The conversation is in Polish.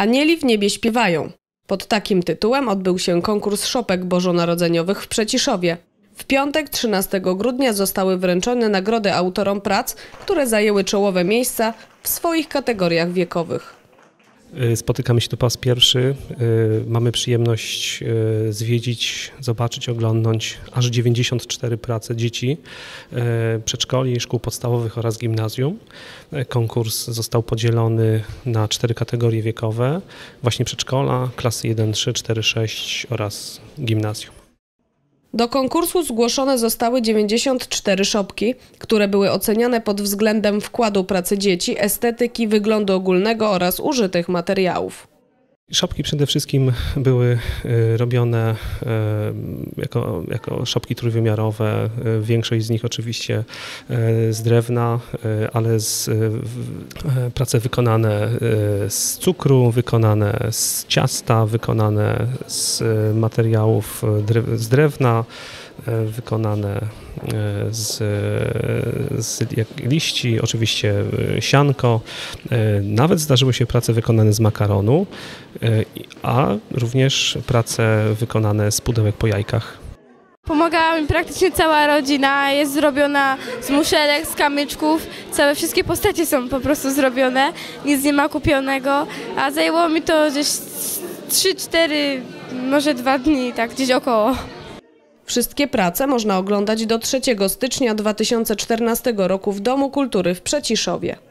Anieli w niebie śpiewają. Pod takim tytułem odbył się konkurs szopek bożonarodzeniowych w Przeciszowie. W piątek 13 grudnia zostały wręczone nagrody autorom prac, które zajęły czołowe miejsca w swoich kategoriach wiekowych. Y, Spotykamy się tu po raz pierwszy. Y, Mamy przyjemność y, zwiedzić, zobaczyć, oglądnąć aż 94 prace dzieci przedszkoli, szkół podstawowych oraz gimnazjum. Konkurs został podzielony na cztery kategorie wiekowe. Właśnie przedszkola, klasy 1, 3, 4, 6 oraz gimnazjum. Do konkursu zgłoszone zostały 94 szopki, które były oceniane pod względem wkładu pracy dzieci, estetyki, wyglądu ogólnego oraz użytych materiałów. Szopki przede wszystkim były y, robione y, jako, jako szopki trójwymiarowe. Y, Większość z nich oczywiście z drewna, ale z, prace wykonane z cukru, wykonane z ciasta, wykonane z materiałów z drewna, wykonane y, z, z liści, oczywiście y, sianko. Nawet zdarzyły się prace wykonane z makaronu, a również prace wykonane z pudełek po jajkach. Pomagała mi praktycznie cała rodzina, jest zrobiona z muszelek, z kamyczków, całe wszystkie postacie są po prostu zrobione, nic nie ma kupionego, a zajęło mi to gdzieś 3-4, może 2 dni, tak gdzieś około. Wszystkie prace można oglądać do 3 stycznia 2014 roku w Domu Kultury w Przeciszowie.